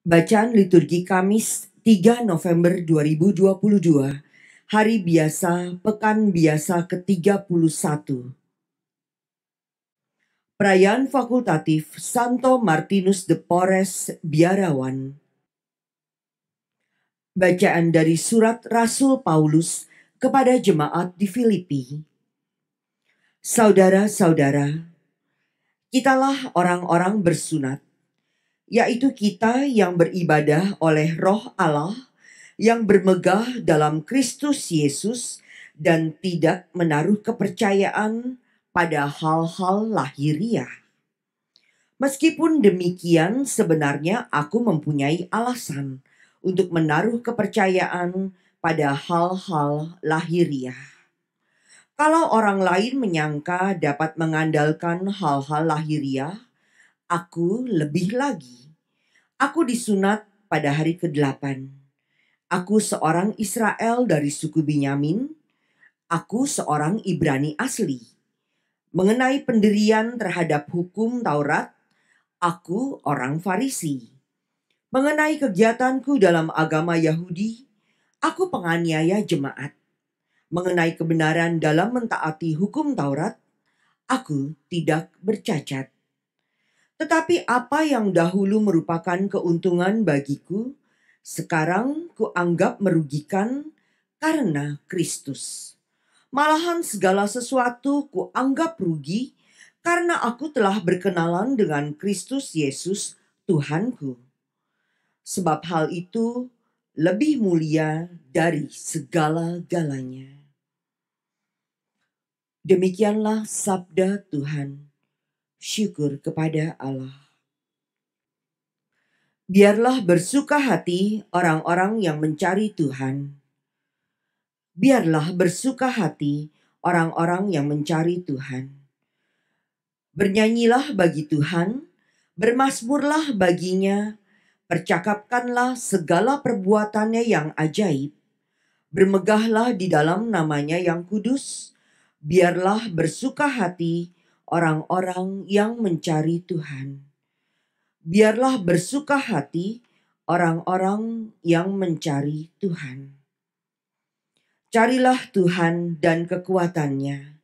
Bacaan liturgi Kamis 3 November 2022, Hari Biasa, Pekan Biasa ke-31. Perayaan Fakultatif Santo Martinus de Porres Biarawan. Bacaan dari Surat Rasul Paulus kepada jemaat di Filipi. Saudara-saudara, kitalah orang-orang bersunat yaitu kita yang beribadah oleh Roh Allah yang bermegah dalam Kristus Yesus dan tidak menaruh kepercayaan pada hal-hal lahiriah. Meskipun demikian, sebenarnya aku mempunyai alasan untuk menaruh kepercayaan pada hal-hal lahiriah. Kalau orang lain menyangka dapat mengandalkan hal-hal lahiriah, Aku lebih lagi. Aku disunat pada hari ke-8. Aku seorang Israel dari suku Binyamin. Aku seorang Ibrani asli. Mengenai pendirian terhadap hukum Taurat, aku orang Farisi. Mengenai kegiatanku dalam agama Yahudi, aku penganiaya jemaat. Mengenai kebenaran dalam mentaati hukum Taurat, aku tidak bercacat. Tetapi apa yang dahulu merupakan keuntungan bagiku, sekarang kuanggap merugikan karena Kristus. Malahan segala sesuatu kuanggap rugi karena aku telah berkenalan dengan Kristus Yesus Tuhanku. Sebab hal itu lebih mulia dari segala-galanya. Demikianlah sabda Tuhan syukur kepada Allah. Biarlah bersuka hati orang-orang yang mencari Tuhan. Biarlah bersuka hati orang-orang yang mencari Tuhan. Bernyanyilah bagi Tuhan, bermasmurlah baginya, percakapkanlah segala perbuatannya yang ajaib, bermegahlah di dalam namanya yang kudus, biarlah bersuka hati orang-orang yang mencari Tuhan. Biarlah bersuka hati orang-orang yang mencari Tuhan. Carilah Tuhan dan kekuatannya.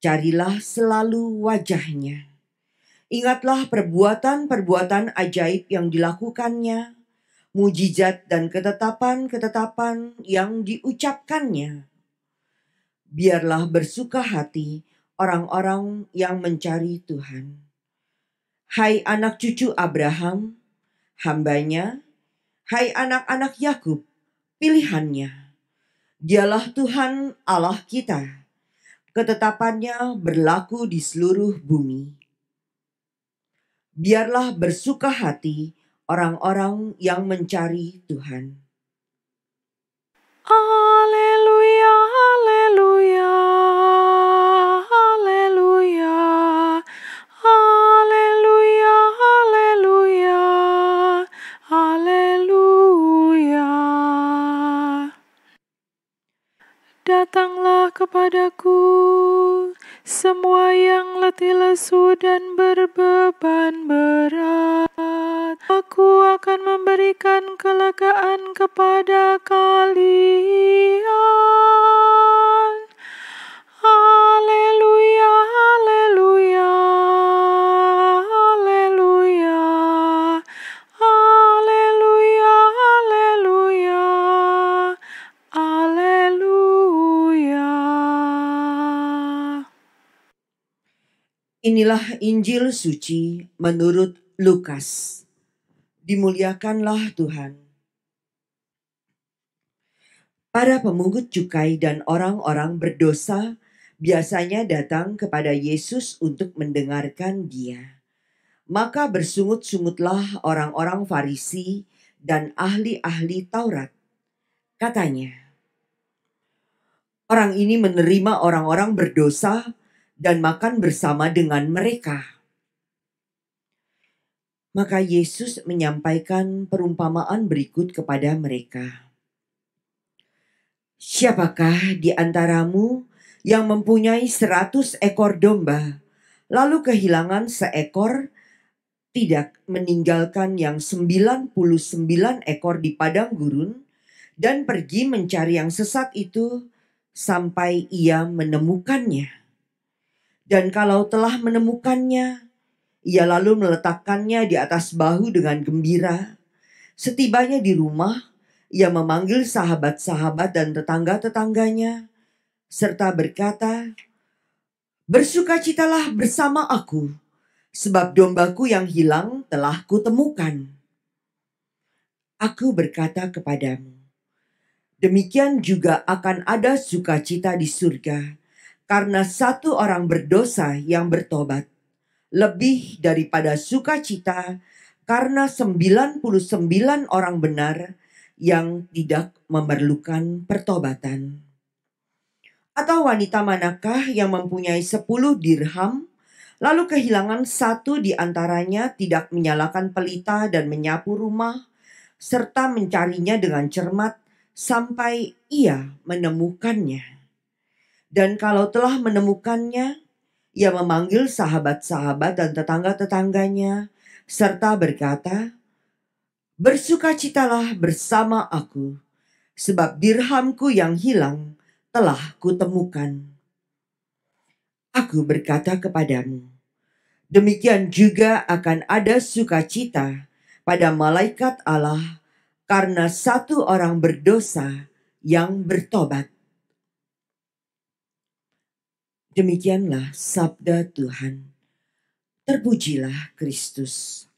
Carilah selalu wajahnya. Ingatlah perbuatan-perbuatan ajaib yang dilakukannya, mujizat dan ketetapan-ketetapan yang diucapkannya. Biarlah bersuka hati orang-orang yang mencari Tuhan. Hai anak cucu Abraham, hambanya, hai anak-anak Yakub, pilihannya. Dialah Tuhan Allah kita. Ketetapannya berlaku di seluruh bumi. Biarlah bersuka hati orang-orang yang mencari Tuhan. Haleluya, haleluya, Datanglah kepadaku semua yang letih lesu dan berbeban berat. Aku akan memberikan kelegaan kepada kalian. Inilah Injil suci menurut Lukas. Dimuliakanlah Tuhan. Para pemungut cukai dan orang-orang berdosa biasanya datang kepada Yesus untuk mendengarkan Dia. Maka bersungut-sungutlah orang-orang Farisi dan ahli-ahli Taurat. Katanya, "Orang ini menerima orang-orang berdosa dan makan bersama dengan mereka." Maka Yesus menyampaikan perumpamaan berikut kepada mereka. Siapakah di antaramu yang mempunyai seratus ekor domba, lalu kehilangan seekor tidak meninggalkan yang 99 ekor di padang gurun dan pergi mencari yang sesat itu sampai ia menemukannya. Dan kalau telah menemukannya, ia lalu meletakkannya di atas bahu dengan gembira. Setibanya di rumah, ia memanggil sahabat-sahabat dan tetangga-tetangganya, serta berkata, Bersukacitalah bersama aku, sebab dombaku yang hilang telah kutemukan. Aku berkata kepadamu, demikian juga akan ada sukacita di surga karena satu orang berdosa yang bertobat, lebih daripada sukacita karena 99 orang benar yang tidak memerlukan pertobatan. Atau wanita manakah yang mempunyai sepuluh dirham, lalu kehilangan satu di antaranya tidak menyalakan pelita dan menyapu rumah, serta mencarinya dengan cermat sampai ia menemukannya. Dan kalau telah menemukannya, ia memanggil sahabat-sahabat dan tetangga-tetangganya, serta berkata, Bersukacitalah bersama aku, sebab dirhamku yang hilang telah kutemukan. Aku berkata kepadamu, demikian juga akan ada sukacita pada malaikat Allah karena satu orang berdosa yang bertobat. Demikianlah sabda Tuhan. Terpujilah Kristus.